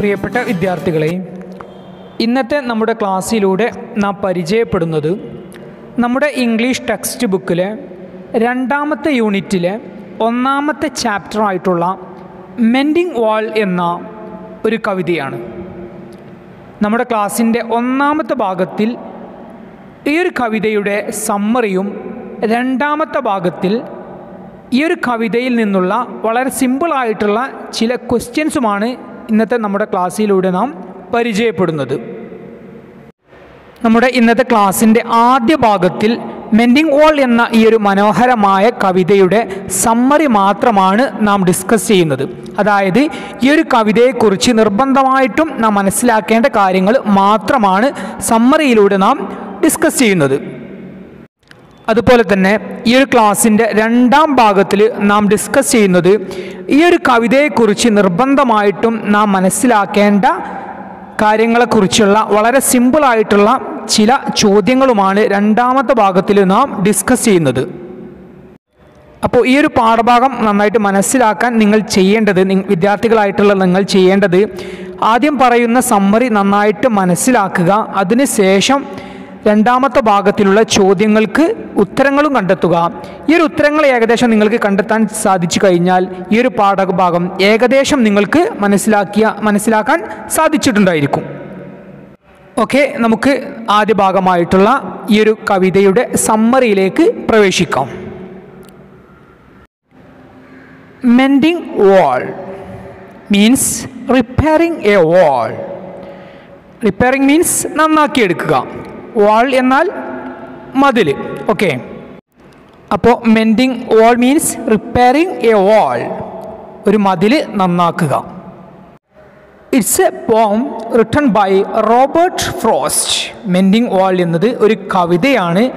പ്രിയപ്പെട്ട വിദ്യാർത്ഥികളെ ഇന്നത്തെ നമ്മുടെ ക്ലാസ്സിലൂടെ നാം പരിചയപ്പെടുന്നത് നമ്മുടെ ഇംഗ്ലീഷ് ടെക്സ്റ്റ് ബുക്കിലെ രണ്ടാമത്തെ യൂണിറ്റിലെ ഒന്നാമത്തെ ചാപ്റ്റർ ആയിട്ടുള്ള മെൻഡിങ് വാൾ എന്ന ഒരു കവിതയാണ്. നമ്മുടെ ക്ലാസ്സിന്റെ ഒന്നാമത്തെ ഭാഗത്തിൽ ഈ ഒരു കവിതയുടെ സമ്മറിയും രണ്ടാമത്തെ ഭാഗത്തിൽ ഈ ഒരു കവിതയിൽ നിന്നുള്ള വളരെ സിമ്പിളായിട്ടുള്ള ചില ക്വസ്റ്റ്യൻസുമാണ് ഇന്നത്തെ നമ്മുടെ ക്ലാസ്സിലൂടെ നാം പരിചയപ്പെടുന്നത്. നമ്മുടെ ഇന്നത്തെ ക്ലാസ്സിന്റെ ആദ്യ ഭാഗത്തിൽ മെൻഡിങ് ഓൾ എന്ന ഈ ഒരു മനോഹരമായ കവിതയുടെ സമ്മറി മാത്രമാണ് നാം ഡിസ്കസ് ചെയ്യുന്നത്. അതായത് ഈ ഒരു കവിതയെക്കുറിച്ച് നിർബന്ധമായിട്ടും നാം മനസ്സിലാക്കേണ്ട കാര്യങ്ങൾ മാത്രമാണ് സമ്മറിയിലൂടെ നാം ഡിസ്കസ് ചെയ്യുന്നത്. അതുപോലെ തന്നെ ഈ ഒരു ക്ലാസ്സിന്റെ രണ്ടാം ഭാഗത്തിൽ നാം ഡിസ്കസ് ചെയ്യുന്നത് ഈ ഒരു കവിതയെക്കുറിച്ച് നിർബന്ധമായിട്ടും നാം മനസ്സിലാക്കേണ്ട കാര്യങ്ങളെക്കുറിച്ചുള്ള വളരെ സിമ്പിളായിട്ടുള്ള ചില ചോദ്യങ്ങളുമാണ് രണ്ടാമത്തെ ഭാഗത്തിൽ നാം ഡിസ്കസ് ചെയ്യുന്നത്. അപ്പോൾ ഈ ഒരു പാഠഭാഗം നന്നായിട്ട് മനസ്സിലാക്കാൻ നിങ്ങൾ ചെയ്യേണ്ടത് വിദ്യാർത്ഥികളായിട്ടുള്ള നിങ്ങൾ ചെയ്യേണ്ടത് ആദ്യം പറയുന്ന സമ്മറി നന്നായിട്ട് മനസ്സിലാക്കുക. അതിനുശേഷം രണ്ടാമത്തെ ഭാഗത്തിലുള്ള ചോദ്യങ്ങൾക്ക് ഉത്തരങ്ങളും കണ്ടെത്തുക. ഈ ഒരു ഉത്തരങ്ങൾ ഏകദേശം നിങ്ങൾക്ക് കണ്ടെത്താൻ സാധിച്ചു കഴിഞ്ഞാൽ ഈ ഒരു പാഠഭാഗം ഏകദേശം നിങ്ങൾക്ക് മനസ്സിലാക്കിയ മനസ്സിലാക്കാൻ സാധിച്ചിട്ടുണ്ടായിരിക്കും. ഓക്കെ നമുക്ക് ആദ്യ ഭാഗമായിട്ടുള്ള ഈ ഒരു കവിതയുടെ സമ്മറിയിലേക്ക് പ്രവേശിക്കാം. Mending wall means repairing a wall repairing means നന്നാക്കിയെടുക്കുക. Wall എന്നാൽ മതിൽ. ഓക്കെ അപ്പോൾ mending wall means repairing a wall ഒരു മതിൽ നന്നാക്കുക. It's a poem written by Robert Frost mending wall എന്നത് ഒരു കവിതയാണ്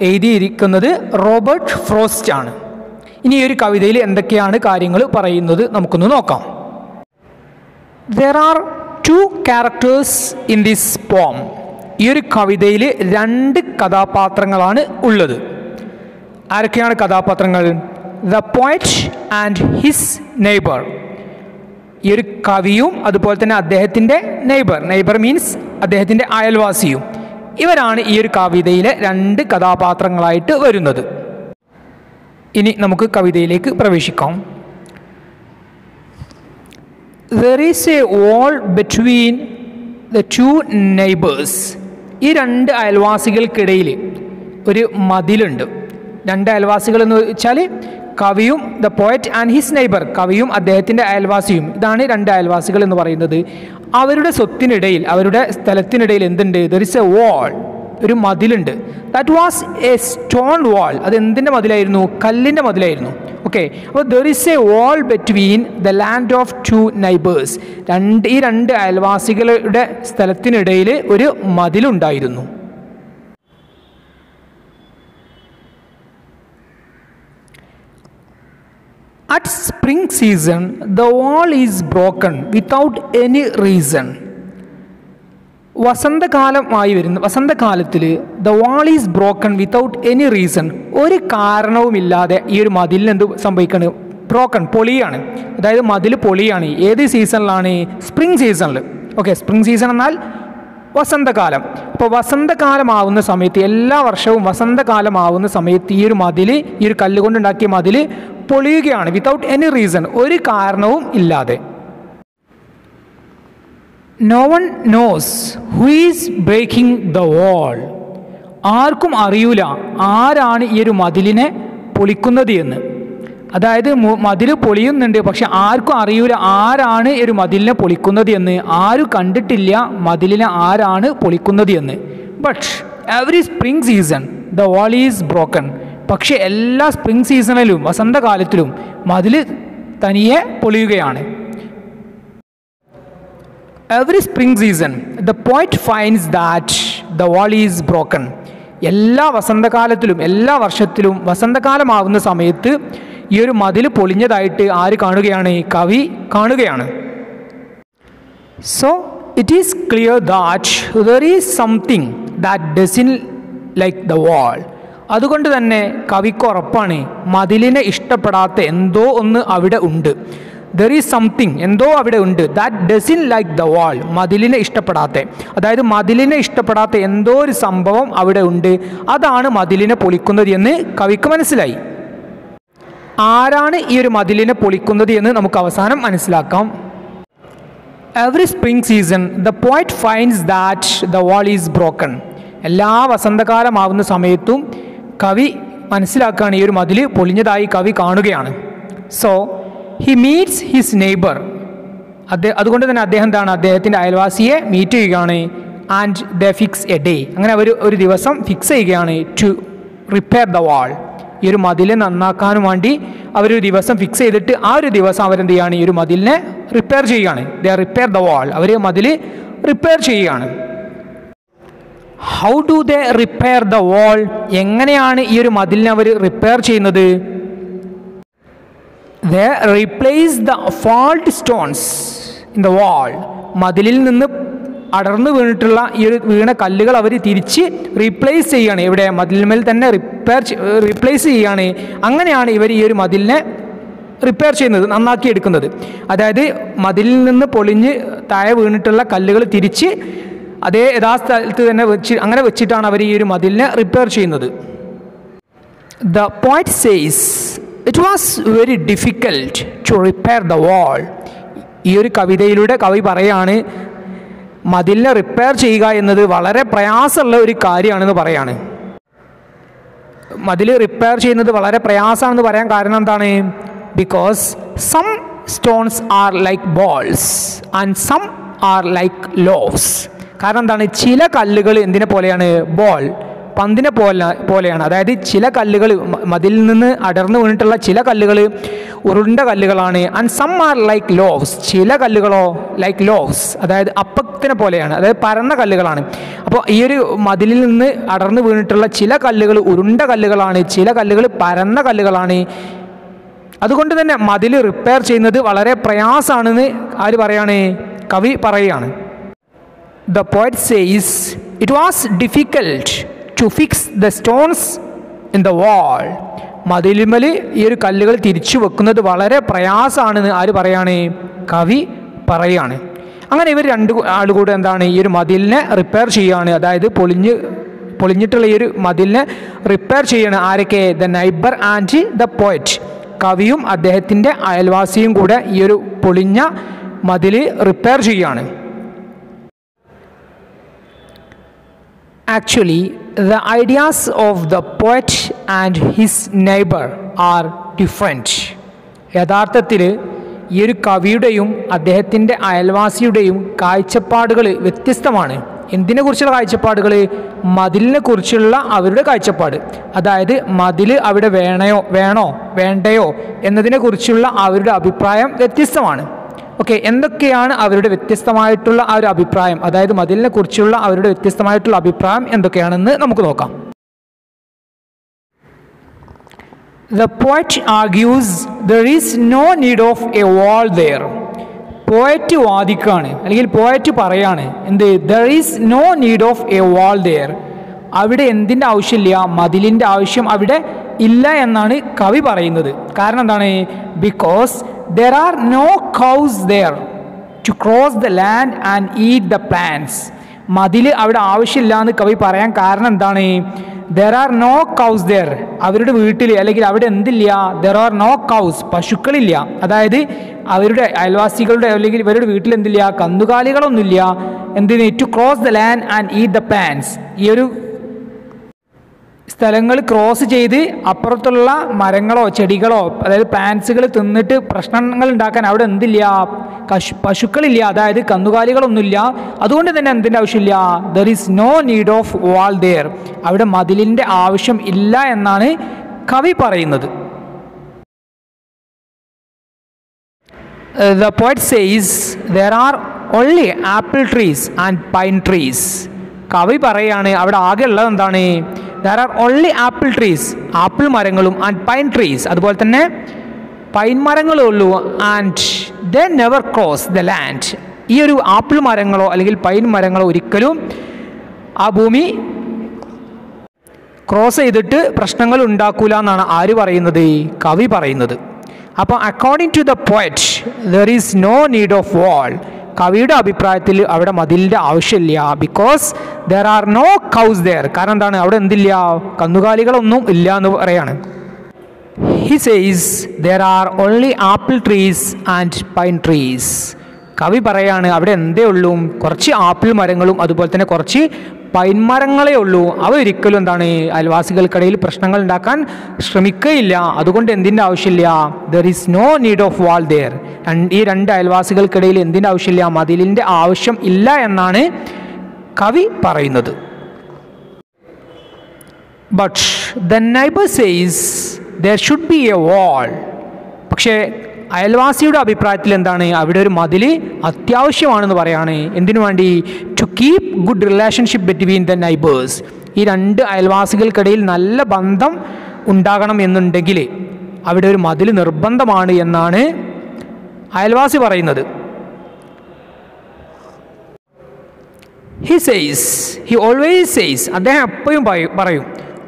എഴുതിയിരിക്കുന്നത് റോബർട്ട് ഫ്രോസ്റ്റ് ആണ്. ഇനി ഈ ഒരു കവിതയിൽ എന്തൊക്കെയാണ് കാര്യങ്ങൾ പറയുന്നത് നമുക്കൊന്ന് നോക്കാം. There are two characters in this poem ഈ ഒരു കവിതയിൽ രണ്ട് കഥാപാത്രങ്ങളാണ് ഉള്ളത്. ആരൊക്കെയാണ് കഥാപാത്രങ്ങൾ? The poet and his neighbour ഈ ഒരു കവിയും അതുപോലെ തന്നെ അദ്ദേഹത്തിന്റെ നെയ്ബർ നെയ്ബർ മീൻസ് അദ്ദേഹത്തിന്റെ അയൽവാസിയും. ഇവരാണ് ഈ ഒരു കവിതയിലെ രണ്ട് കഥാപാത്രങ്ങളായിട്ട് വരുന്നത്. ഇനി നമുക്ക് കവിതയിലേക്ക് പ്രവേശിക്കാം. There is a wall between the two neighbours ഈ രണ്ട് അയൽവാസികൾക്കിടയിൽ ഒരു മതിലുണ്ട്. രണ്ട് അയൽവാസികൾ എന്ന് വെച്ചാൽ കവിയും the poet and his neighbour കവിയും അദ്ദേഹത്തിന്റെ അയൽവാസിയും. ഇതാണ് രണ്ട് അയൽവാസികൾ എന്ന് പറയുന്നത്. അവരുടെ സ്വത്തിനിടയിൽ അവരുടെ സ്ഥലത്തിനിടയിൽ എന്തുണ്ട്? ദർ ഇസ് എ വാൾ ഒരു മതിലുണ്ട്. That was a stone wall അത് എന്തിന്റെ മതിലായിരുന്നു? കല്ലിന്റെ മതിലായിരുന്നു. ഓക്കെ അപ്പോൾ there is a wall between the land of two neighbours രണ്ട് ഈ രണ്ട് അയൽവാസികളുടെ സ്ഥലത്തിനിടയിൽ ഒരു മതിലുണ്ടായിരുന്നു. At spring season the wall is broken without any reason വസന്തകാലമായി വരുന്ന വസന്തകാലത്തിൽ the wall is broken without any reason ഒരു കാരണവുമില്ലാതെ ഈ ഒരു മതിലിനെന്ത് സംഭവിക്കാണ്? ബ്രോക്കൺ പൊളിയാണ്. അതായത് മതിൽ പൊളിയാണ്. ഏത് സീസണിലാണ് സ്പ്രിംഗ് സീസണിൽ ഓക്കെ സ്പ്രിംഗ് സീസൺ എന്നാൽ വസന്തകാലം. അപ്പോൾ വസന്തകാലമാവുന്ന സമയത്ത് എല്ലാ വർഷവും വസന്തകാലമാവുന്ന സമയത്ത് ഈ ഒരു മതിൽ ഈ ഒരു കല്ലുകൊണ്ടുണ്ടാക്കിയ മതിൽ പൊളിയുകയാണ്. വിത്തൗട്ട് എനി റീസൺ ഒരു കാരണവും ഇല്ലാതെ. No one knows who is breaking the wall ആർക്കും അറിയൂല ആരാണ് ഈ ഒരു മതിലിനെ പൊളിക്കുന്നത് എന്ന്. അതായത് മതിൽ പൊളിയുന്നുണ്ട് പക്ഷെ ആർക്കും അറിയൂല ആരാണ് ഒരു മതിലിനെ പൊളിക്കുന്നത് എന്ന്. ആരും കണ്ടിട്ടില്ല മതിലിനെ ആരാണ് പൊളിക്കുന്നത് എന്ന്. But every spring season the wall is broken പക്ഷെ എല്ലാ സ്പ്രിംഗ് സീസണിലും വസന്തകാലത്തിലും മതിൽ തനിയെ പൊളിയുകയാണ്. Every spring season the poet finds that the wall is broken എല്ലാ വസന്തകാലത്തിലും എല്ലാ വർഷത്തിലും വസന്തകാലമാകുന്ന സമയത്ത് ഈ ഒരു മതിൽ പൊളിഞ്ഞതായിട്ട് ആര് കാണുകയാണ്? കവി കാണുകയാണ്. So it is clear that there is something that doesn't like the wall അതുകൊണ്ട് തന്നെ കവിക്ക് ഉറപ്പാണ് മതിലിനെ ഇഷ്ടപ്പെടാത്ത എന്തോ ഒന്ന് അവിടെ ഉണ്ട്. ദർ ഈസ് സംതിങ് എന്തോ അവിടെ ഉണ്ട്. That doesn't like the wall മതിലിനെ ഇഷ്ടപ്പെടാത്ത. അതായത് മതിലിനെ ഇഷ്ടപ്പെടാത്ത എന്തോ ഒരു സംഭവം അവിടെ ഉണ്ട്. അതാണ് മതിലിനെ പൊളിക്കുന്നത് എന്ന് കവിക്ക് മനസ്സിലായി. ആരാണ് ഈ ഒരു മതിലിനെ പൊളിക്കുന്നത് എന്ന് നമുക്ക് അവസാനം മനസ്സിലാക്കാം. Every spring season the poet finds that the wall is broken എല്ലാ വസന്തകാലമാവുന്ന സമയത്തും കവി മനസ്സിലാക്കുകയാണ് ഈ ഒരു മതിൽ പൊളിഞ്ഞതായി കവി കാണുകയാണ്. So he meets his neighbour അദ്ദേഹം അതുകൊണ്ട് തന്നെ അദ്ദേഹം എന്താണ് അദ്ദേഹത്തിന്റെ അയൽവാസിയെ മീറ്റ് ചെയ്യുകയാണ്. And they fix a day അങ്ങനെ അവർ ഒരു ദിവസം ഫിക്സ് ചെയ്യുകയാണ് ടു റിപ്പയർ ദ വാൾ ഈ ഒരു മതിൽ നന്നാക്കാനും വേണ്ടി അവരൊരു ദിവസം ഫിക്സ് ചെയ്തിട്ട് ആ ഒരു ദിവസം അവരെന്ത് ചെയ്യുകയാണ് ഈ ഒരു മതിലിനെ റിപ്പയർ ചെയ്യുകയാണ്. ദ റിപ്പയർ ദ വാൾ അവർ മതിൽ റിപ്പയർ ചെയ്യുകയാണ്. How do they repair the wall എങ്ങനെയാണ് ഈ ഒരു മതിലിനെ അവർ റിപ്പയർ ചെയ്യുന്നത്? They replace the fallen stones in the wall മതിലിൽ നിന്ന് അടർന്നു വീണിട്ടുള്ള ഈ ഒരു വീണ കല്ലുകൾ അവർ തിരിച്ച് റീപ്ലേസ് ചെയ്യുകയാണ് ഇവിടെ മതിലിന്മേൽ തന്നെ റിപ്പയർ റീപ്ലേസ് ചെയ്യുകയാണ് അങ്ങനെയാണ് ഇവർ ഈ ഒരു മതിലിനെ റിപ്പയർ ചെയ്യുന്നത് നന്നാക്കി എടുക്കുന്നത്. അതായത് മതിലിൽ നിന്ന് പൊളിഞ്ഞ് താഴെ വീണിട്ടുള്ള കല്ലുകൾ തിരിച്ച് അതേ യഥാസ്ഥലത്ത് തന്നെ വെച്ച് അങ്ങനെ വെച്ചിട്ടാണ് അവർ ഈ ഒരു മതിലിനെ റിപ്പയർ ചെയ്യുന്നത്. The poet says it was very difficult to repair the wall ഈ ഒരു കവിതയിലൂടെ കവി പറയാണ് മതിലിനെ റിപ്പയർ ചെയ്യുക എന്നത് വളരെ പ്രയാസമുള്ള ഒരു കാര്യമാണെന്ന് പറയാണ്. മതിൽ റിപ്പയർ ചെയ്യുന്നത് വളരെ പ്രയാസമാണെന്ന് പറയാൻ കാരണം എന്താണ്? Because some stones are like balls and some are like loaves കാരണം എന്താണ്? ചില കല്ലുകൾ എന്തിനെ പോലെയാണ്? ബോൾ പന്തിനെ പോലെ പോലെയാണ്. അതായത് ചില കല്ലുകൾ മതിൽ നിന്ന് അടർന്നു വീണിട്ടുള്ള ചില കല്ലുകൾ ഉരുണ്ട കല്ലുകളാണ്. And some are like loaves ചില കല്ലുകളോ ലൈക്ക് ലോവ്സ് അതായത് അപ്പത്തിനെ പോലെയാണ്. അതായത് പരന്ന കല്ലുകളാണ്. അപ്പോൾ ഈ ഒരു മതിലിൽ നിന്ന് അടർന്നു വീണിട്ടുള്ള ചില കല്ലുകൾ ഉരുണ്ട കല്ലുകളാണ്. ചില കല്ലുകൾ പരന്ന കല്ലുകളാണ്. അതുകൊണ്ട് തന്നെ മതിൽ റിപ്പയർ ചെയ്യുന്നത് വളരെ പ്രയാസമാണെന്ന് ആര് പറയാണ്? കവി പറയുകയാണ് the poet says it was difficult to fix the stones in the wall മതിലുമൽ ഈ ഒരു കല്ലുകൾ തിരിച്ചു വെക്കുന്നത് വളരെ പ്രയാസമാണെന്ന് ആര് പറയാണ്? കവി പറയാണ്. അങ്ങനെ ഇവർ രണ്ട് ആളുകൂടെ എന്താണ് ഈ ഒരു മതിലിനെ റിപ്പയർ ചെയ്യുകയാണ് അതായത് പൊളിഞ്ഞ് പൊളിഞ്ഞിട്ടുള്ള ഈ ഒരു മതിലിനെ റിപ്പയർ ചെയ്യണം. ആരൊക്കെ? The neighbour and the poet കവിയും അദ്ദേഹത്തിന്റെ അയൽവാസിയും കൂടെ ഈ ഒരു പൊളിഞ്ഞ മതിൽ റിപ്പയർ ചെയ്യുകയാണ് actually the ideas of the poet and his neighbour are different യഥാർത്ഥത്തിൽ ഈ ഒരു കവിയുടെയും അദ്ദേഹത്തിന്റെ അയൽവാസിയുടെയും കാഴ്ചപ്പാടുകൾ വ്യത്യസ്തമാണ്. എന്തിനെ കുറിച്ചുള്ള കാഴ്ചപ്പാടുകൾ? മതിലിനെ കുറിച്ചുള്ള അവരുടെ കാഴ്ചപ്പാട്. അതായത് മതിൽ അവിടെ വേണയോ വേണോ വേണ്ടയോ എന്നതിനെ കുറിച്ചുള്ള അവരുടെ അഭിപ്രായം വ്യത്യസ്തമാണ്. ഓക്കെ എന്തൊക്കെയാണ് അവരുടെ വ്യത്യസ്തമായിട്ടുള്ള ആ ഒരു അഭിപ്രായം? അതായത് മതിലിനെ കുറിച്ചുള്ള അവരുടെ വ്യത്യസ്തമായിട്ടുള്ള അഭിപ്രായം എന്തൊക്കെയാണെന്ന് നമുക്ക് നോക്കാം. The poet argues there is no need of a wall there poet വാദിക്കുകയാണ് അല്ലെങ്കിൽ പോയറ്റ് പറയാണ് എന്ത്? There is no need of a wall there അവിടെ എന്തിന്റെ ആവശ്യമില്ല? മതിലിന്റെ ആവശ്യം അവിടെ ഇല്ല എന്നാണ് കവി പറയുന്നത്. കാരണം എന്താണ്? Because there are no cows there to cross the land and eat the plants മതിൽ അവിടെ ആവശ്യമില്ല എന്ന് കവി പറയാൻ കാരണം എന്താണ്? There are no cows there അവരുടെ വീട്ടിൽ അല്ലെങ്കിൽ അവിടെ എന്തില്ല? ദർ ആർ നോ കൗസ് പശുക്കളില്ല. അതായത് അവരുടെ അയൽവാസികളുടെ അല്ലെങ്കിൽ ഇവരുടെ വീട്ടിൽ എന്തില്ല? കന്നുകാലികളൊന്നുമില്ല. എന്തിന്? To cross the land and eat the plants ഈ ഒരു സ്ഥലങ്ങൾ ക്രോസ് ചെയ്ത് അപ്പുറത്തുള്ള മരങ്ങളോ ചെടികളോ അതായത് പ്ലാന്റ്സുകൾ തിന്നിട്ട് പ്രശ്നങ്ങൾ ഉണ്ടാക്കാൻ അവിടെ എന്തില്ല? കശു പശുക്കളില്ല. അതായത് കന്നുകാലികളൊന്നുമില്ല. അതുകൊണ്ട് തന്നെ എന്തിന്റെ ആവശ്യമില്ല? There is no need of wall there അവിടെ മതിലിന്റെ ആവശ്യം ഇല്ല എന്നാണ് കവി പറയുന്നത്. The poet says there are only apple trees and pine trees കവി പറയാണ് അവിടെ ആകെ ഉള്ളത് എന്താണ്? There are only apple trees apple മരങ്ങളും ആൻഡ് പൈൻ ട്രീസ് അതുപോലെ തന്നെ പൈൻ മരങ്ങളേ ഉള്ളൂ and the never cross the land ഈ ഒരു ആപ്പിൾ മരങ്ങളോ അല്ലെങ്കിൽ പൈൻ മരങ്ങളോ ഒരിക്കലും ആ ഭൂമി ക്രോസ് ചെയ്തിട്ട് പ്രശ്നങ്ങൾ ഉണ്ടാക്കൂല എന്നാണ് ആര് പറയുന്നത്? കവി പറയുന്നത്. അപ്പോൾ according to the poet there is no need of wall കവിയുടെ അഭിപ്രായത്തിൽ അവിടെ മതിലിന്റെ ആവശ്യമില്ല. Because there are no cows there കാരണം എന്താണ്? അവിടെ എന്തില്ല? കന്നുകാലികളൊന്നും ഇല്ല എന്ന് പറയാണ്. He says there are only apple trees and pine trees കവി പറയാണ് അവിടെ എന്തേ ഉള്ളൂ? കുറച്ച് ആപ്പിൾ മരങ്ങളും അതുപോലെ തന്നെ കുറച്ച് പൈൻ മരങ്ങളെ ഉള്ളൂ. അവ ഒരിക്കലും എന്താണ് അയൽവാസികൾക്കിടയിൽ പ്രശ്നങ്ങൾ ഉണ്ടാക്കാൻ ശ്രമിക്കുകയില്ല അതുകൊണ്ട് എന്തിന്റെ ആവശ്യമില്ല? There is no need of wall there ഈ രണ്ട് അയൽവാസികൾക്കിടയിൽ എന്തിന്റെ ആവശ്യമില്ല? മതിലിന്റെ ആവശ്യം ഇല്ല എന്നാണ് കവി പറയുന്നത്. But the neighbour says there should be a wall പക്ഷേ അയൽവാസിയുടെ അഭിപ്രായത്തിൽ എന്താണ്? അവിടെ ഒരു മതിൽ അത്യാവശ്യമാണെന്ന് പറയാണ്. എന്തിനു വേണ്ടി? To keep good relationship between the neighbours ഈ രണ്ട് അയൽവാസികൾക്കിടയിൽ നല്ല ബന്ധം ഉണ്ടാകണം എന്നുണ്ടെങ്കിൽ അവിടെ ഒരു മതിൽ നിർബന്ധമാണ് എന്നാണ് അയൽവാസി പറയുന്നത്. He says he always says അദ്ദേഹം എപ്പോഴും പറയും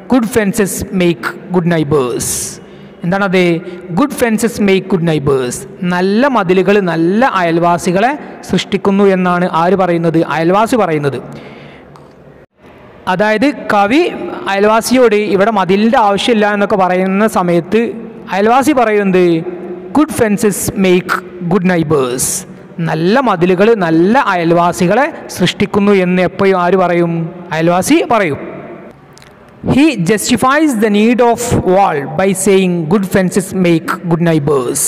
good fences make good neighbours എന്താണത്? Good fences make good neighbours നല്ല മതിലുകൾ നല്ല അയൽവാസികളെ സൃഷ്ടിക്കുന്നു എന്നാണ് ആര് പറയുന്നത്? അയൽവാസി പറയുന്നത്. അതായത് കവി അയൽവാസിയോട് ഇവിടെ മതിലിന്റെ ആവശ്യമില്ല എന്നൊക്കെ പറയുന്ന സമയത്ത് അയൽവാസി പറയുന്നത് good fences make good neighbours നല്ല മതിലുകൾ നല്ല അയൽവാസികളെ സൃഷ്ടിക്കുന്നു എന്ന് എപ്പോഴും ആര് പറയും? അയൽവാസി പറയും. He justifies the need of wall by saying good fences make good neighbors.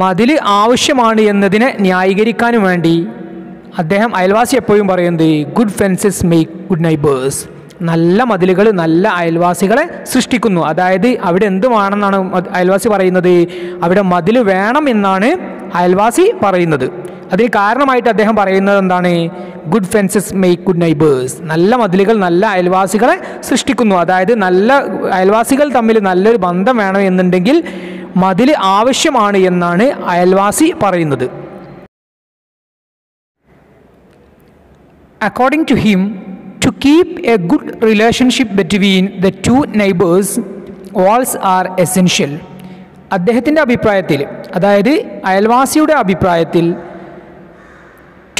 മതിൽ ആവശ്യമാണ് എന്നതിനെ ന്യായീകരിക്കാനും വേണ്ടി അദ്ദേഹം അയൽവാസി എപ്പോഴും പറയുന്നത് good fences make good neighbours നല്ല മതിലുകൾ നല്ല അയൽവാസികളെ സൃഷ്ടിക്കുന്നു. അതായത് അവിടെ എന്ത് വേണമെന്നാണ് അയൽവാസി പറയുന്നത്? അവിടെ മതിൽ വേണം എന്നാണ് അയൽവാസി പറയുന്നത്. അതിന് കാരണമായിട്ട് അദ്ദേഹം പറയുന്നത് എന്താണ്? Good fences make good neighbours നല്ല മതിലുകൾ നല്ല അയൽവാസികളെ സൃഷ്ടിക്കുന്നു. അതായത് നല്ല അയൽവാസികൾ തമ്മിൽ നല്ലൊരു ബന്ധം വേണം എന്നുണ്ടെങ്കിൽ മതിൽ ആവശ്യമാണ് എന്നാണ് അയൽവാസി പറയുന്നത്. According to him to keep a good relationship between the two neighbours walls are essential അദ്ദേഹത്തിന്റെ അഭിപ്രായത്തിൽ അതായത് അയൽവാസിയുടെ അഭിപ്രായത്തിൽ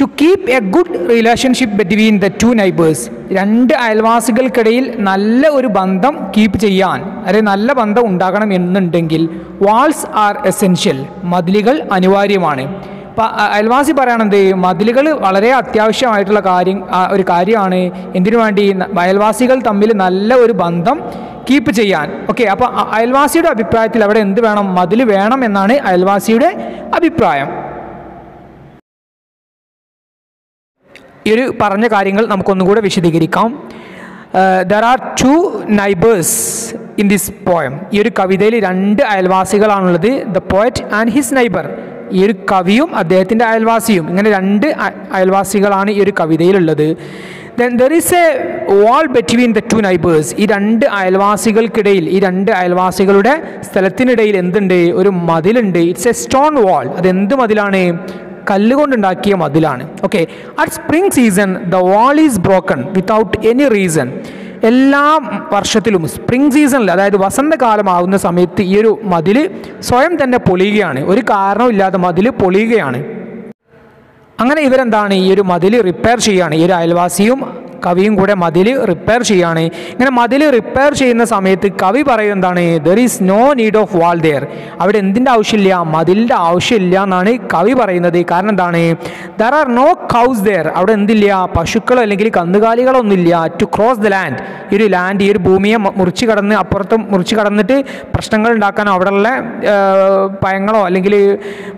to keep a good relationship between the two neighbours രണ്ട് അയൽവാസികൾക്കിടയിൽ നല്ല ഒരു ബന്ധം കീപ്പ് ചെയ്യാൻ അല്ലെ നല്ല ബന്ധം ഉണ്ടാകണം എന്നുണ്ടെങ്കിൽ വാൾസ് ആർ എസെൻഷ്യൽ മതിലുകൾ അനിവാര്യമാണ്. അയൽവാസി പറയണത് മതിലുകൾ വളരെ അത്യാവശ്യമായിട്ടുള്ള കാര്യം ഒരു കാര്യമാണ്. എന്തിനു വേണ്ടി? അയൽവാസികൾ തമ്മിൽ നല്ല ഒരു ബന്ധം കീപ്പ് ചെയ്യാൻ. ഓക്കെ അപ്പോൾ അയൽവാസിയുടെ അഭിപ്രായത്തിൽ അവിടെ എന്ത് വേണം? മതിൽ വേണം എന്നാണ് അയൽവാസിയുടെ അഭിപ്രായം. ഈ ഒരു പറഞ്ഞ കാര്യങ്ങൾ നമുക്കൊന്നും കൂടെ വിശദീകരിക്കാം. There are two neighbours in this poem ഈ ഒരു കവിതയിൽ രണ്ട് അയൽവാസികളാണുള്ളത് the poet and his neighbour ഈ ഒരു കവിയും അദ്ദേഹത്തിന്റെ അയൽവാസിയും. ഇങ്ങനെ രണ്ട് അയൽവാസികളാണ് ഈ ഒരു കവിതയിലുള്ളത്. Then there is a wall between the two neighbours ഈ രണ്ട് അയൽവാസികൾക്കിടയിൽ ഈ രണ്ട് അയൽവാസികളുടെ സ്ഥലത്തിനിടയിൽ എന്തുണ്ട്? ഒരു മതിലുണ്ട്. ഇറ്റ്സ് എ സ്റ്റോൺ വാൾ അത് എന്ത് മതിലാണ്? കല്ലുകൊണ്ടുണ്ടാക്കിയ മതിലാണ്. Okay at spring season the wall is broken without any reason എല്ലാ വർഷത്തിലും സ്പ്രിംഗ് സീസണിൽ അതായത് വസന്തകാലമാകുന്ന സമയത്ത് ഈ ഒരു മതിൽ സ്വയം തന്നെ പൊളിയുകയാണ്. ഒരു കാരണമില്ലാതെ മതിൽ പൊളിയുകയാണ്. അങ്ങനെ ഇവരെന്താണ് ഈ ഒരു മതിൽ റിപ്പയർ ചെയ്യുകയാണ്. ഈ ഒരു അയൽവാസിയും കവിയും കൂടെ മതിൽ റിപ്പയർ ചെയ്യുകയാണ് ഇങ്ങനെ മതിൽ റിപ്പയർ ചെയ്യുന്ന സമയത്ത് കവി പറയും എന്താണ്? There is no need of wall there അവിടെ എന്തിന്റെ ആവശ്യമില്ല? മതിലിന്റെ ആവശ്യമില്ല എന്നാണ് കവി പറയുന്നത്. കാരണം എന്താണ്? There are no cows there അവിടെ എന്തില്ല? പശുക്കളോ അല്ലെങ്കിൽ കന്നുകാലികളോ ഒന്നുമില്ല. ടു ക്രോസ് ദ ലാൻഡ് ഈ ഒരു ലാൻഡ് ഈ ഒരു ഭൂമിയെ മുറിച്ച് കടന്ന് അപ്പുറത്ത് മുറിച്ച് കടന്നിട്ട് പ്രശ്നങ്ങൾ ഉണ്ടാക്കാനോ അവിടെയുള്ള പയങ്ങളോ അല്ലെങ്കിൽ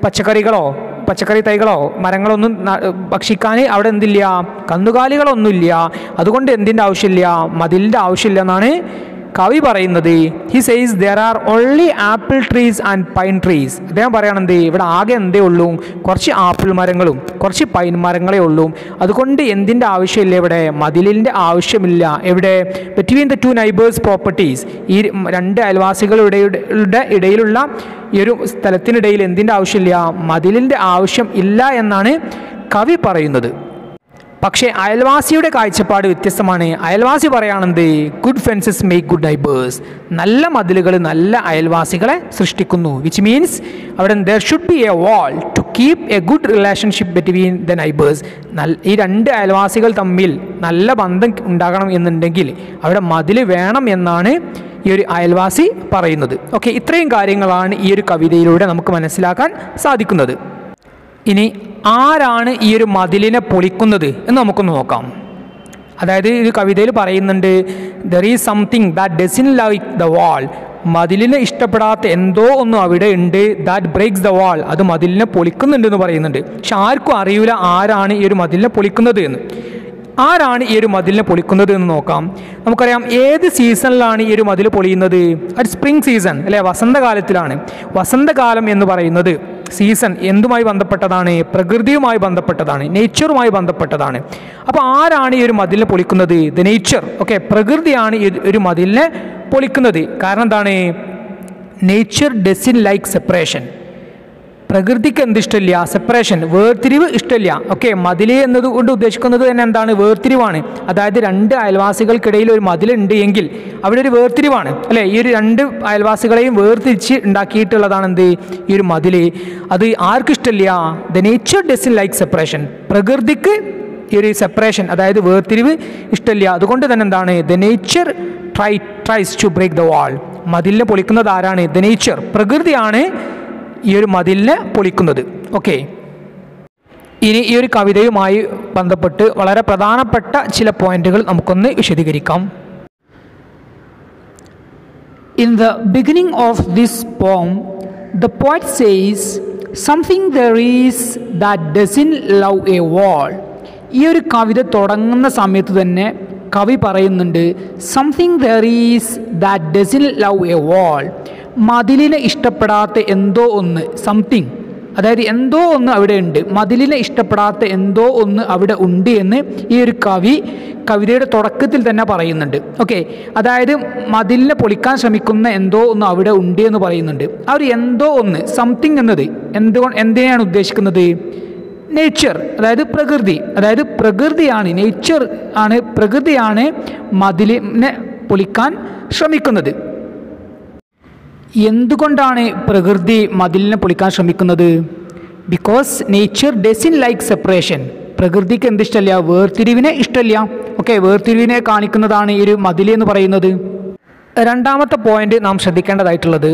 പച്ചക്കറികളോ പച്ചക്കറി തൈകളോ മരങ്ങളൊന്നും ഭക്ഷിക്കാൻ അവിടെ എന്തില്ല? കന്നുകാലികളൊന്നുമില്ല. അതുകൊണ്ട് എന്തിന്റെ ആവശ്യമില്ല? മതിലിന്റെ ആവശ്യമില്ല എന്നാണ് കവി പറയുന്നത് he says there are only apple trees and pine trees അദ്ദേഹം പറയണെന്ത് ഇവിടെ ആകെ എന്തേ ഉള്ളൂ? കുറച്ച് ആപ്പിൾ മരങ്ങളും കുറച്ച് പൈൻ മരങ്ങളേ ഉള്ളൂ. അതുകൊണ്ട് എന്തിന്റെ ആവശ്യമില്ല ഇവിടെ? മതിലിന്റെ ആവശ്യമില്ല. എവിടെ? Between the two neighbours properties ഈ രണ്ട് അയൽവാസികളുടെ ഇടയിലുള്ള ഈ ഒരു സ്ഥലത്തിനിടയിൽ എന്തിന്റെ ആവശ്യമില്ല? മതിലിന്റെ ആവശ്യം ഇല്ല എന്നാണ് കവി പറയുന്നത്. പക്ഷേ അയൽവാസിയുടെ കാഴ്ചപ്പാട് വ്യത്യസ്തമാണ്. അയൽവാസി പറയുകയാണെന്ത് good fences make good neighbours നല്ല മതിലുകൾ നല്ല അയൽവാസികളെ സൃഷ്ടിക്കുന്നു. വിച്ച് മീൻസ് അവിടെ there should be a wall to keep a good relationship between the neighbours ഈ രണ്ട് അയൽവാസികൾ തമ്മിൽ നല്ല ബന്ധം ഉണ്ടാകണം എന്നുണ്ടെങ്കിൽ അവിടെ മതിൽ വേണം എന്നാണ് ഈ ഒരു അയൽവാസി പറയുന്നത്. ഓക്കെ ഇത്രയും കാര്യങ്ങളാണ് ഈ ഒരു കവിതയിലൂടെ നമുക്ക് മനസ്സിലാക്കാൻ സാധിക്കുന്നത്. ഇനി ആരാണ് ഈ ഒരു മതിലിനെ പൊളിക്കുന്നത് എന്ന് നമുക്കൊന്ന് നോക്കാം. അതായത് ഇത് കവിതയിൽ പറയുന്നുണ്ട് there is something that doesn't like the wall മതിലിനെ ഇഷ്ടപ്പെടാത്ത എന്തോ ഒന്നും അവിടെ ഉണ്ട് ദാറ്റ് ബ്രേക്സ് ദ വാൾ അത് മതിലിനെ പൊളിക്കുന്നുണ്ട് എന്ന് പറയുന്നുണ്ട്. പക്ഷെ ആർക്കും അറിയില്ല ആരാണ് ഈ ഒരു മതിലിനെ പൊളിക്കുന്നത് എന്ന്. ആരാണ് ഈ ഒരു മതിലിനെ പൊളിക്കുന്നത് എന്ന് നോക്കാം. നമുക്കറിയാം ഏത് സീസണിലാണ് ഈ ഒരു മതിൽ പൊളിയുന്നത്? അത് സ്പ്രിംഗ് സീസൺ അല്ലെ? വസന്തകാലത്തിലാണ്. വസന്തകാലം എന്ന് പറയുന്നത് സീസൺ എന്തുമായി ബന്ധപ്പെട്ടതാണ്? പ്രകൃതിയുമായി ബന്ധപ്പെട്ടതാണ് നേച്ചറുമായി ബന്ധപ്പെട്ടതാണ്. അപ്പോൾ ആരാണ് ഈ ഒരു മതിലിനെ പൊളിക്കുന്നത്? ദ നേച്ചർ ഓക്കെ പ്രകൃതിയാണ് ഈ ഒരു മതിലിനെ പൊളിക്കുന്നത്. കാരണം എന്താണ്? നേച്ചർ ഡസിൻ ലൈക്ക് സെപ്പറേഷൻ പ്രകൃതിക്ക് എന്ത് ഇഷ്ടമില്ല സെപ്പറേഷൻ വേർതിരിവ് ഇഷ്ടമില്ല. ഓക്കെ മതിൽ എന്നതുകൊണ്ട് ഉദ്ദേശിക്കുന്നത് തന്നെ എന്താണ്? വേർതിരിവാണ്. അതായത് രണ്ട് അയൽവാസികൾക്കിടയിൽ ഒരു മതിലുണ്ട് എങ്കിൽ അവിടെ ഒരു വേർതിരിവാണ്. അല്ലേ? ഈ ഒരു രണ്ട് അയൽവാസികളെയും വേർതിരിച്ച് ഉണ്ടാക്കിയിട്ടുള്ളതാണ് എന്ത്? ഈ ഒരു മതിൽ അത് ആർക്കിഷ്ടമില്ല the nature doesn't like separation പ്രകൃതിക്ക് ഈ ഒരു സെപ്പറേഷൻ അതായത് വേർതിരിവ് ഇഷ്ടമില്ല. അതുകൊണ്ട് തന്നെ എന്താണ്? The nature try tries to break the wall മതിലിനെ പൊളിക്കുന്നത് ആരാണ്? ദ നേച്ചർ പ്രകൃതിയാണ് ഈ ഒരു മതിലിനെ പൊളിക്കുന്നത്. ഓക്കെ ഇനി ഈ ഒരു കവിതയുമായി ബന്ധപ്പെട്ട് വളരെ പ്രധാനപ്പെട്ട ചില പോയിന്റുകൾ നമുക്കൊന്ന് വിശദീകരിക്കാം. In the beginning of this poem the poet says something there is that doesn't love a wall ഈ ഒരു കവിത തുടങ്ങുന്ന സമയത്ത് തന്നെ കവി പറയുന്നുണ്ട് something there is that doesn't love a wall മതിലിനെ ഇഷ്ടപ്പെടാത്ത എന്തോ ഒന്ന് സംതിങ് അതായത് എന്തോ ഒന്ന് അവിടെ ഉണ്ട്. മതിലിനെ ഇഷ്ടപ്പെടാത്ത എന്തോ ഒന്ന് അവിടെ ഉണ്ട് എന്ന് ഈ ഒരു കവി കവിതയുടെ തുടക്കത്തിൽ തന്നെ പറയുന്നുണ്ട്. ഓക്കെ അതായത് മതിലിനെ പൊളിക്കാൻ ശ്രമിക്കുന്ന എന്തോ ഒന്ന് അവിടെ ഉണ്ട് എന്ന് പറയുന്നുണ്ട്. ആ ഒരു എന്തോ ഒന്ന് സംതിങ് എന്നത് എന്തുകൊണ്ട് എന്തിനെയാണ് ഉദ്ദേശിക്കുന്നത്? നേച്ചർ അതായത് പ്രകൃതി. അതായത് പ്രകൃതിയാണ് നേച്ചർ ആണ് പ്രകൃതിയാണ് മതിലിനെ പൊളിക്കാൻ ശ്രമിക്കുന്നത്. എന്തുകൊണ്ടാണ് പ്രകൃതി മതിലിനെ പൊളിക്കാൻ ശ്രമിക്കുന്നത്? Because nature doesn't like separation പ്രകൃതിക്ക് എന്ത് ഇഷ്ടമല്ല വേർതിരിവിനെ ഇഷ്ടമല്ല ഓക്കെ വേർതിരിവിനെ കാണിക്കുന്നതാണ് ഈ ഒരു മതിൽ എന്ന് പറയുന്നത്. രണ്ടാമത്തെ പോയിന്റ് നാം ശ്രദ്ധിക്കേണ്ടതായിട്ടുള്ളത്.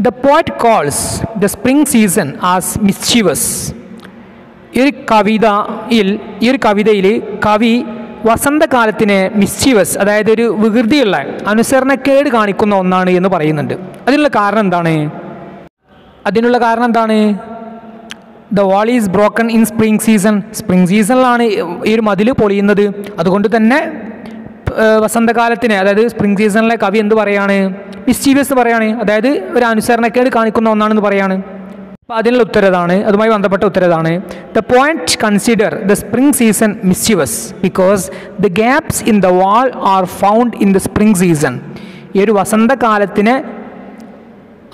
The poet calls the spring season as mischievous ഈ ഒരു കവിതയിൽ ഈ ഒരു കവിതയിൽ കവി വസന്തകാലത്തിന് മിസ്ചീവസ് അതായത് ഒരു വികൃതിയുള്ള അനുസരണക്കേട് കാണിക്കുന്ന ഒന്നാണ് എന്ന് പറയുന്നുണ്ട്. അതിനുള്ള കാരണം എന്താണ്? അതിനുള്ള കാരണം എന്താണ്? The wall is broken in spring season spring സീസണിലാണ് ഈ ഒരു മതിൽ പൊളിയുന്നത്. അതുകൊണ്ട് തന്നെ വസന്തകാലത്തിന് അതായത് സ്പ്രിംഗ് സീസണിലെ കവി എന്ത് പറയാണ്? മിസ്ചീവിയസ് പറയാണ്. അതായത് ഒരു അനുസരണക്കേട് കാണിക്കുന്ന ഒന്നാണെന്ന് പറയാണ്. അപ്പോൾ അതിനുള്ള ഉത്തരതാണ്. അതുമായി ബന്ധപ്പെട്ട ഉത്തരതാണ്. The point consider the spring season mischievous because the gaps in the wall are found in the spring season ഈ ഒരു വസന്തകാലത്തിന്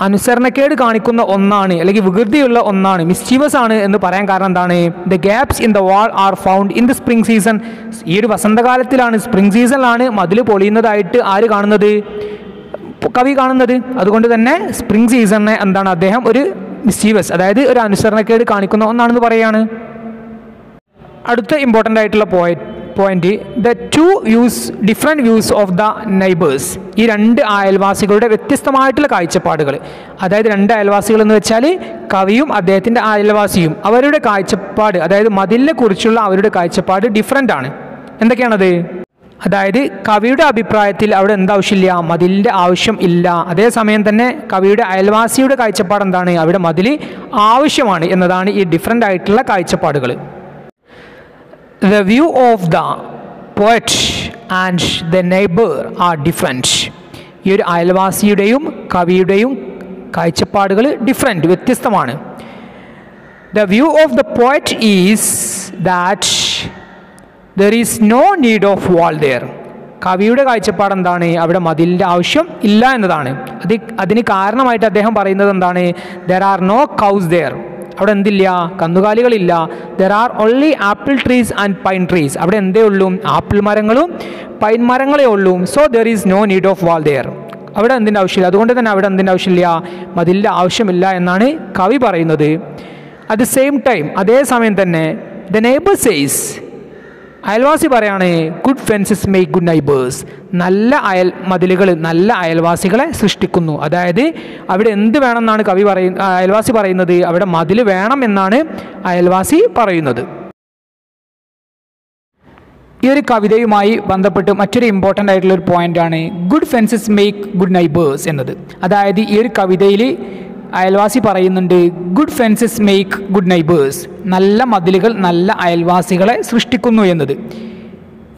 അനുസരണക്കേട് കാണിക്കുന്ന ഒന്നാണ് അല്ലെങ്കിൽ വികൃതിയുള്ള ഒന്നാണ് മിസ്റ്റീവസ് ആണ് എന്ന് പറയാൻ കാരണം എന്താണ്? The gaps in the wall are found in the spring season ഈ ഒരു വസന്തകാലത്തിലാണ് സ്പ്രിംഗ് സീസണിലാണ് മതിൽ പൊളിയുന്നതായിട്ട് ആര് കാണുന്നത്? കവി കാണുന്നത്. അതുകൊണ്ട് തന്നെ സ്പ്രിംഗ് സീസണിനെ എന്താണ്? അദ്ദേഹം ഒരു മിസ്ചീവസ് അതായത് ഒരു അനുസരണക്കേട് കാണിക്കുന്ന ഒന്നാണെന്ന് പറയാണ്. അടുത്ത ഇമ്പോർട്ടന്റ് ആയിട്ടുള്ള point point the two views different views of the neighbours ഈ രണ്ട് അയൽവാസികളുടെ വ്യത്യസ്തമായിട്ടുള്ള കാഴ്ചപ്പാടുകൾ. അതായത് രണ്ട് അയൽവാസികൾ എന്ന് വെച്ചാൽ കവിയും അദ്ദേഹത്തിന്റെ അയൽവാസിയും. അവരുടെ കാഴ്ചപ്പാട് അതായത് മതിലിനെ കുറിച്ചുള്ള അവരുടെ കാഴ്ചപ്പാട് ഡിഫറെന്റ് ആണ്. എന്തൊക്കെയാണത്? അതായത് കവിയുടെ അഭിപ്രായത്തിൽ അവിടെ എന്താവശ്യമില്ല മതിലിന്റെ ആവശ്യം ഇല്ല. അതേസമയം തന്നെ കവിയുടെ അയൽവാസിയുടെ കാഴ്ചപ്പാട് എന്താണ്? അവിടെ മതിൽ ആവശ്യമാണ് എന്നതാണ് ഈ ഡിഫറെന്റ് ആയിട്ടുള്ള കാഴ്ചപ്പാടുകൾ the view of the poet and the neighbour are different ഈ ഒരു അയൽവാസിയുടെയും കവിയുടെയും കാഴ്ചപ്പാടുകൾ ഡിഫറെന്റ് വ്യത്യസ്തമാണ്. The view of the poet is that there is no need of wall there കവിയുടെ കാഴ്ചപ്പാട് എന്താണ്? അവിടെ മതിലിന്റെ ആവശ്യം ഇല്ല എന്നതാണ്. അത് അതിന് കാരണമായിട്ട് അദ്ദേഹം പറയുന്നത് എന്താണ്? There are no cows there അവിടെ എന്തില്ല? കന്നുകാലികളില്ല. There are only apple trees and pine trees അവിടെ എന്തേ ഉള്ളൂ? ആപ്പിൾ മരങ്ങളും പൈൻ മരങ്ങളേ ഉള്ളൂ. So there is no need of wall there അവിടെ എന്തിന്റെ ആവശ്യമില്ല? അതുകൊണ്ട് തന്നെ അവിടെ എന്തിന്റെ ആവശ്യമില്ല? മതിലിന്റെ ആവശ്യമില്ല എന്നാണ് കവി പറയുന്നത്. അറ്റ് ദ സെയിം ടൈം അതേ സമയം തന്നെ ദ നെയ്ബർ സേസ് അയൽവാസി പറയാണ് good fences make good neighbours നല്ല അയൽ മതിലുകൾ നല്ല അയൽവാസികളെ സൃഷ്ടിക്കുന്നു. അതായത് അവിടെ എന്ത് വേണമെന്നാണ് കവി പറയുന്ന അയൽവാസി പറയുന്നത് അവിടെ മതിൽ വേണം എന്നാണ് അയൽവാസി പറയുന്നത്. ഈ ഒരു കവിതയുമായി ബന്ധപ്പെട്ട് മറ്റൊരു ഇമ്പോർട്ടന്റ് ആയിട്ടുള്ള ഒരു പോയിന്റാണ് good fences make good neighbours എന്നത്. അതായത് ഈ ഒരു കവിതയിൽ അയൽവാസി പറയുന്നുണ്ട് good fences make good neighbours നല്ല മതിലുകൾ നല്ല അയൽവാസികളെ സൃഷ്ടിക്കുന്നു എന്നത്.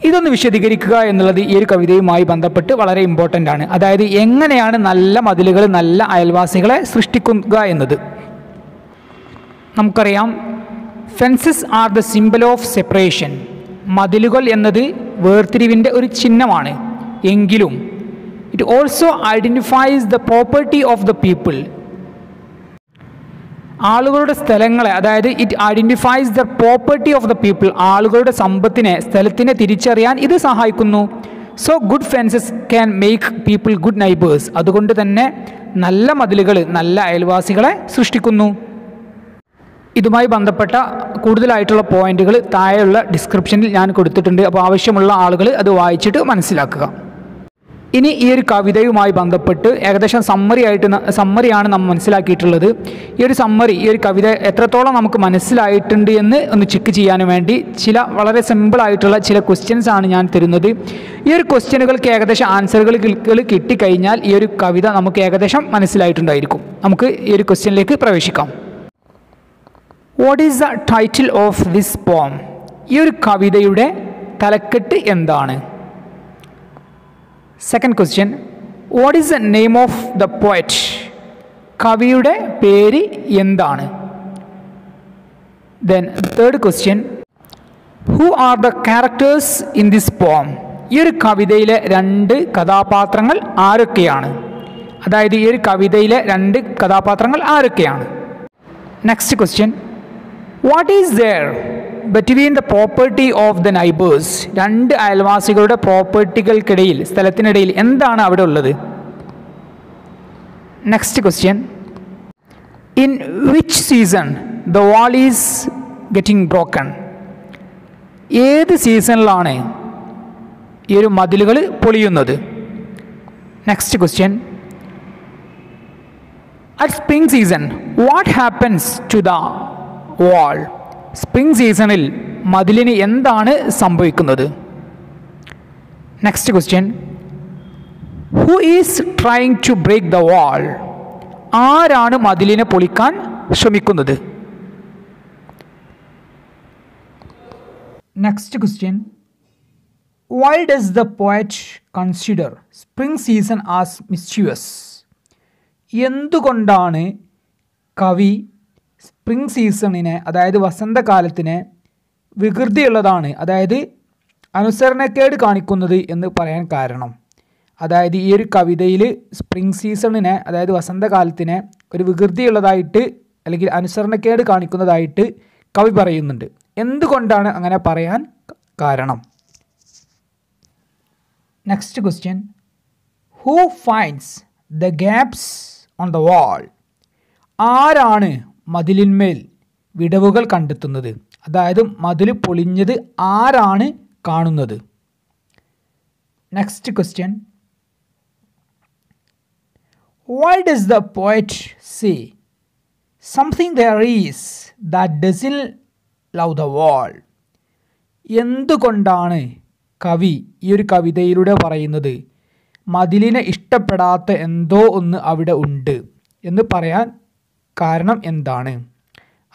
ഇതൊന്ന് വിശദീകരിക്കുക എന്നുള്ളത് ഈ ഒരു കവിതയുമായി ബന്ധപ്പെട്ട് വളരെ ഇമ്പോർട്ടന്റ് ആണ്. അതായത് എങ്ങനെയാണ് നല്ല മതിലുകൾ നല്ല അയൽവാസികളെ സൃഷ്ടിക്കുക എന്നത്. നമുക്കറിയാം fences are the symbol of separation മതിലുകൾ എന്നത് വേർതിരിവിന്റെ ഒരു ചിഹ്നമാണ്. എങ്കിലും it also identifies the property of the people ആളുകളുടെ സ്ഥലങ്ങളെ അതായത് it identifies the property of the people ആളുകളുടെ സമ്പത്തിനെ സ്ഥലത്തിനെ തിരിച്ചറിയാൻ ഇത് സഹായിക്കുന്നു. So good fences can make people good neighbours അതുകൊണ്ട് തന്നെ നല്ല മതിലുകൾ നല്ല അയൽവാസികളെ സൃഷ്ടിക്കുന്നു. ഇതുമായി ബന്ധപ്പെട്ട കൂടുതലായിട്ടുള്ള പോയിന്റുകൾ താഴെയുള്ള ഡിസ്ക്രിപ്ഷനിൽ ഞാൻ കൊടുത്തിട്ടുണ്ട്. അപ്പോൾ ആവശ്യമുള്ള ആളുകൾ അത് വായിച്ചിട്ട് മനസ്സിലാക്കുക. ഇനി ഈ ഒരു കവിതയുമായി ബന്ധപ്പെട്ട് ഏകദേശം സമ്മറി ആയിട്ട് സമ്മറിയാണ് നമ്മൾ മനസ്സിലാക്കിയിട്ടുള്ളത്. ഈ ഒരു സമ്മറി ഈ ഒരു കവിത എത്രത്തോളം നമുക്ക് മനസ്സിലായിട്ടുണ്ട് എന്ന് ഒന്ന് ചെക്ക് ചെയ്യാൻ വേണ്ടി ചില വളരെ സിമ്പിളായിട്ടുള്ള ചില ക്വസ്റ്റ്യൻസ് ആണ് ഞാൻ തരുന്നത്. ഈ ഒരു ക്വസ്റ്റ്യനുകൾക്ക് ഏകദേശം ആൻസറുകൾ കിട്ടിക്കഴിഞ്ഞാൽ ഈ ഒരു കവിത നമുക്ക് ഏകദേശം മനസ്സിലായിട്ടുണ്ടായിരിക്കും. നമുക്ക് ഈ ഒരു ക്വസ്റ്റ്യനിലേക്ക് പ്രവേശിക്കാം. What is the title of this poem ഈ ഒരു കവിതയുടെ തലക്കെട്ട് എന്താണ്? Second question what is the name of the poet കവിയുടെ പേര് എന്താണ്? Then third question who are the characters in this poem ഈ ഒരു കവിതയിലെ രണ്ട് കഥാപാത്രങ്ങൾ ആരൊക്കെയാണ്? അതായത് ഈ ഒരു കവിതയിലെ രണ്ട് കഥാപാത്രങ്ങൾ ആരൊക്കെയാണ്? Next question what is there between the property of the neighbours രണ്ട് അയൽവാസികളുടെ പ്രോപ്പർട്ടികൾക്കിടയിൽ സ്ഥലത്തിനിടയിൽ എന്താണ് അവിടെ ഉള്ളത്? Next question in which season the wall is getting broken ഏത് സീസണിലാണ് ഈ ഒരു മതിലുകൾ പൊളിയുന്നത്? Next question at spring season what happens to the wall spring സീസണിൽ മതിലിന് എന്താണ് സംഭവിക്കുന്നത്? Next question who is trying to break the wall ആരാണ് മതിലിനെ പൊളിക്കാൻ ശ്രമിക്കുന്നത്? Next question why does the poet consider spring season as mischievous എന്തുകൊണ്ടാണ് കവി സ്പ്രിംഗ് സീസണിനെ അതായത് വസന്തകാലത്തിനെ വികൃതിയുള്ളതാണ്. അതായത് അനുസരണക്കേട് കാണിക്കുന്നത് എന്ന് പറയാൻ കാരണം. അതായത് ഈ ഒരു കവിതയിൽ സ്പ്രിംഗ് സീസണിനെ അതായത് വസന്തകാലത്തിനെ ഒരു വികൃതിയുള്ളതായിട്ട് അല്ലെങ്കിൽ അനുസരണക്കേട് കാണിക്കുന്നതായിട്ട് കവി പറയുന്നുണ്ട്. എന്തുകൊണ്ടാണ് അങ്ങനെ പറയാൻ കാരണം? Next question who finds the gaps on the wall ആരാണ് മതിലിന്മേൽ വിടവുകൾ കണ്ടെത്തുന്നത്. അതായത് മതിൽ പൊളിഞ്ഞത് ആരാണ് കാണുന്നത്? Next question why does the poet say something there is that doesn't love the wall എന്തുകൊണ്ടാണ് കവി ഈ ഒരു കവിതയിലൂടെ പറയുന്നത്? മതിലിനെ ഇഷ്ടപ്പെടാത്ത എന്തോ ഒന്ന് അവിടെ ഉണ്ട് എന്ന് പറയാൻ കാരണം എന്താണ്?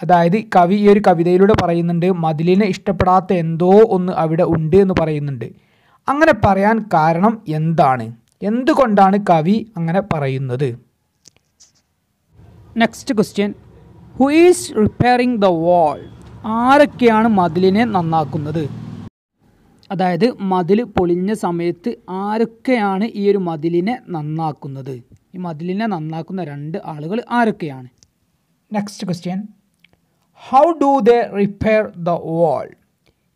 അതായത് കവി ഈ ഒരു കവിതയിലൂടെ പറയുന്നുണ്ട് മതിലിനെ ഇഷ്ടപ്പെടാത്ത എന്തോ ഒന്ന് അവിടെ ഉണ്ട് എന്ന് പറയുന്നുണ്ട്. അങ്ങനെ പറയാൻ കാരണം എന്താണ്? എന്തുകൊണ്ടാണ് കവി അങ്ങനെ പറയുന്നത്? Next question who is repairing the wall ആരൊക്കെയാണ് മതിലിനെ നന്നാക്കുന്നത്? അതായത് മതിൽ പൊളിഞ്ഞ സമയത്ത് ആരൊക്കെയാണ് ഈ ഒരു മതിലിനെ നന്നാക്കുന്നത്? ഈ മതിലിനെ നന്നാക്കുന്ന രണ്ട് ആളുകൾ ആരൊക്കെയാണ്? Next question how do they repair the wall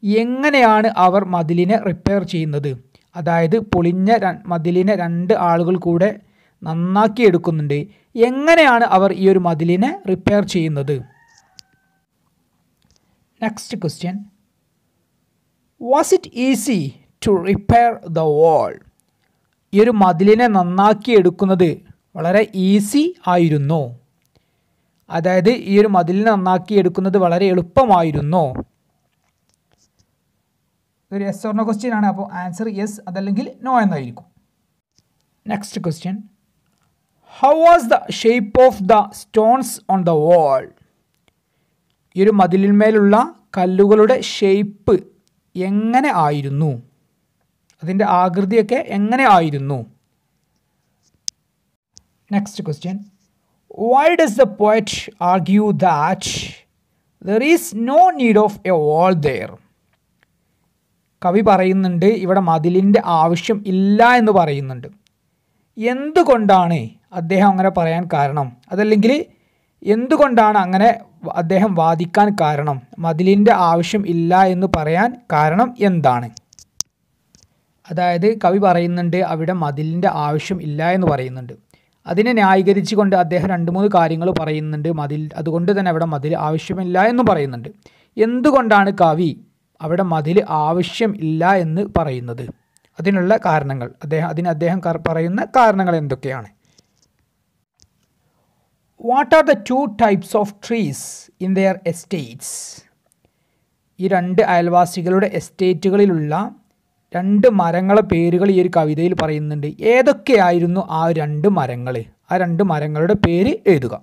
എങ്ങനെയാണ് അവർ മതിലിനെ റിപ്പയർ ചെയ്യുന്നത്? അതായത് പൊളിഞ്ഞ മതിലിനെ രണ്ട് ആളുകൾ കൂടെ നന്നാക്കി എടുക്കുന്നുണ്ട്. എങ്ങനെയാണ് അവർ ഈ ഒരു മതിലിനെ റിപ്പയർ ചെയ്യുന്നത്? Next question was it easy to repair the wall ഈ ഒരു മതിലിനെ നന്നാക്കി എടുക്കുന്നത് വളരെ ഈസി ആയിരുന്നോ. അതായത് ഈ ഒരു മതിലിനെ നന്നാക്കി എടുക്കുന്നത് വളരെ എളുപ്പമായിരുന്നു. ഒരു എസ് ഓർണ ക്വസ്റ്റ്യൻ ആണ്. അപ്പോൾ ആൻസർ യെസ് അതല്ലെങ്കിൽ നോ എന്നായിരിക്കും. Next question how was the shape of the stones on the wall ഈ ഒരു മതിലിന്മേലുള്ള കല്ലുകളുടെ ഷേപ്പ് എങ്ങനെ ആയിരുന്നു? അതിന്റെ ആകൃതിയൊക്കെ എങ്ങനെ ആയിരുന്നു? Next question why does the poet argue that there is no need of a wall there? കവി പറയുന്നുണ്ട് ഇവിടെ മതിലിന്റെ ആവശ്യം ഇല്ല എന്ന് പറയുന്നുണ്ട്. എന്തുകൊണ്ടാണ് അദ്ദേഹം അങ്ങനെ പറയാൻ കാരണം? അതല്ലെങ്കിൽ എന്തുകൊണ്ടാണ് അങ്ങനെ അദ്ദേഹം വാദിക്കാൻ കാരണം? മതിലിന്റെ ആവശ്യം ഇല്ല എന്ന് പറയാൻ കാരണം എന്താണ്? അതായത് കവി പറയുന്നുണ്ട് അവിടെ മതിലിന്റെ ആവശ്യം ഇല്ല എന്ന് പറയുന്നുണ്ട്. അതിനെ ന്യായീകരിച്ചുകൊണ്ട് അദ്ദേഹം രണ്ട് മൂന്ന് കാര്യങ്ങൾ പറയുന്നുണ്ട് മതിൽ അതുകൊണ്ട് തന്നെ അവിടെ മതിൽ ആവശ്യമില്ല എന്ന് പറയുന്നുണ്ട്. എന്തുകൊണ്ടാണ് കവി അവിടെ മതിൽ ആവശ്യം ഇല്ല എന്ന് പറയുന്നത്? അതിനുള്ള കാരണങ്ങൾ. അദ്ദേഹം അതിന് അദ്ദേഹം പറയുന്ന കാരണങ്ങൾ എന്തൊക്കെയാണ്? What are the two types of trees in their estates ഈ രണ്ട് അയൽവാസികളുടെ എസ്റ്റേറ്റുകളിലുള്ള രണ്ട് മരങ്ങളെ പേരുകൾ ഈ ഒരു കവിതയിൽ പറയുന്നുണ്ട്. ഏതൊക്കെയായിരുന്നു ആ രണ്ട് മരങ്ങൾ? ആ രണ്ട് മരങ്ങളുടെ പേര് എഴുതുക.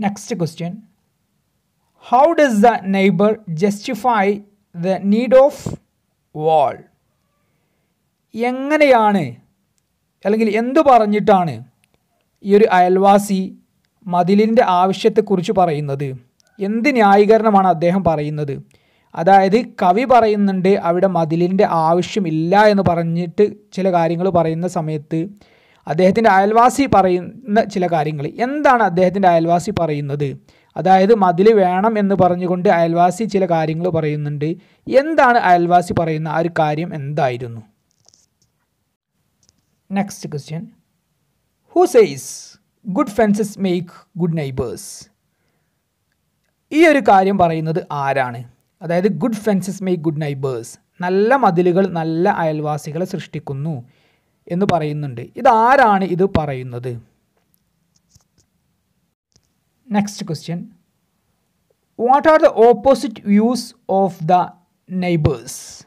Next question how does the neighbour justify the need of wall എങ്ങനെയാണ് അല്ലെങ്കിൽ എന്തു പറഞ്ഞിട്ടാണ് ഈ ഒരു അയൽവാസി മതിലിന്റെ ആവശ്യത്തെക്കുറിച്ച് പറയുന്നത്? എന്ത് ന്യായീകരണമാണ് അദ്ദേഹം പറയുന്നത്? അതായത് കവി പറയുന്നുണ്ട് അവിടെ മതിലിന്റെ ആവശ്യമില്ല എന്ന് പറഞ്ഞിട്ട് ചില കാര്യങ്ങൾ പറയുന്ന സമയത്ത് അദ്ദേഹത്തിന്റെ അയൽവാസി പറയുന്ന ചില കാര്യങ്ങൾ. എന്താണ് അദ്ദേഹത്തിന്റെ അയൽവാസി പറയുന്നത്? അതായത് മതിൽ വേണം എന്ന് പറഞ്ഞുകൊണ്ട് അയൽവാസി ചില കാര്യങ്ങൾ പറയുന്നുണ്ട്. എന്താണ് അയൽവാസി പറയുന്ന ആ ഒരു കാര്യം എന്തായിരുന്നു? Next question who says good fences make good neighbours ഈ ഒരു കാര്യം പറയുന്നത് ആരാണ്? അതായത് good fences make good neighbours നല്ല മതിലുകൾ നല്ല അയൽവാസികളെ സൃഷ്ടിക്കുന്നു എന്ന് പറയുന്നുണ്ട്. ഇതാരാണ് ഇത് പറയുന്നത്? Next question what are the opposite views of the neighbours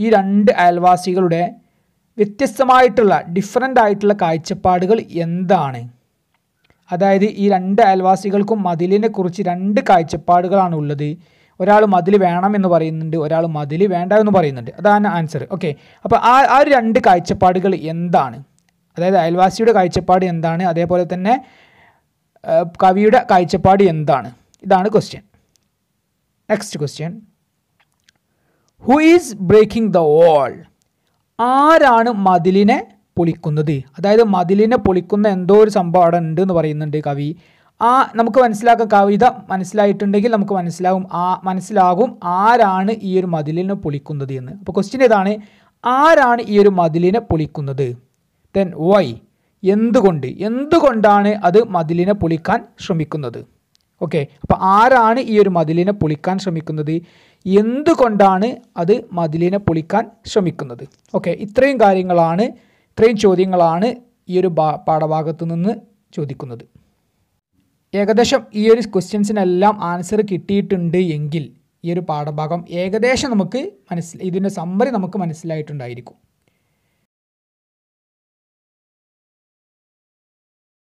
ഈ രണ്ട് അയൽവാസികളുടെ വ്യത്യസ്തമായിട്ടുള്ള ഡിഫറന്റ് ആയിട്ടുള്ള കാഴ്ചപ്പാടുകൾ എന്താണ്? അതായത് ഈ രണ്ട് അയൽവാസികൾക്കും മതിലിനെ കുറിച്ച് രണ്ട് കാഴ്ചപ്പാടുകളാണ് ഉള്ളത്. ഒരാൾ മതിൽ വേണം എന്ന് പറയുന്നുണ്ട് ഒരാൾ മതിൽ വേണ്ട എന്ന് പറയുന്നുണ്ട്. അതാണ് ആൻസർ ഓക്കെ അപ്പോൾ ആ ആ ഒരു രണ്ട് കാഴ്ചപ്പാടുകൾ എന്താണ്? അതായത് അയൽവാസിയുടെ കാഴ്ചപ്പാട് എന്താണ്? അതേപോലെ തന്നെ കവിയുടെ കാഴ്ചപ്പാട് എന്താണ്? ഇതാണ് question next question who is breaking the wall ആരാണ് മതിലിനെ പൊളിക്കുന്നത്? അതായത് മതിലിനെ പൊളിക്കുന്ന എന്തോ ഒരു സംഭവം അവിടെ ഉണ്ട് എന്ന് പറയുന്നുണ്ട് കവി. ആ നമുക്ക് മനസ്സിലാക്കാം കവിത മനസ്സിലായിട്ടുണ്ടെങ്കിൽ നമുക്ക് മനസ്സിലാവും. ആ മനസ്സിലാകും ആരാണ് ഈ ഒരു മതിലിനെ പൊളിക്കുന്നത് എന്ന്. അപ്പോൾ ക്വസ്റ്റ്യൻ ഏതാണ്? ആരാണ് ഈ ഒരു മതിലിനെ പൊളിക്കുന്നത്? ദെൻ വൈ എന്തുകൊണ്ട്? എന്തുകൊണ്ടാണ് അത് മതിലിനെ പൊളിക്കാൻ ശ്രമിക്കുന്നത്? ഓക്കെ അപ്പോൾ ആരാണ് ഈ ഒരു മതിലിനെ പൊളിക്കാൻ ശ്രമിക്കുന്നത്? എന്തുകൊണ്ടാണ് അത് മതിലിനെ പൊളിക്കാൻ ശ്രമിക്കുന്നത്? ഓക്കെ ഇത്രയും കാര്യങ്ങളാണ് ഇത്രയും ചോദ്യങ്ങളാണ് ഈ ഒരു പാഠഭാഗത്തു നിന്ന് ചോദിക്കുന്നത്. ഏകദേശം ഈ ഒരു ക്വസ്റ്റ്യൻസിനെല്ലാം ആൻസർ കിട്ടിയിട്ടുണ്ട് എങ്കിൽ ഈ ഒരു പാഠഭാഗം ഏകദേശം നമുക്ക് മനസ്സിൽ ഇതിന്റെ സമ്മറി നമുക്ക് മനസ്സിലായിട്ടുണ്ടായിരിക്കും.